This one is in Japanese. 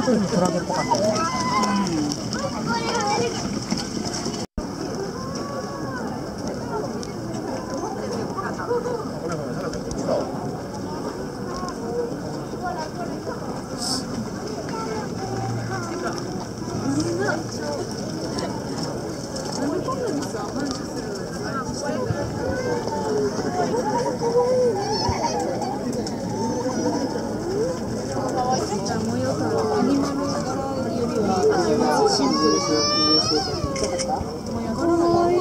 の時にクラゲっぽかったよね。模シンプルですよ。かっかわいい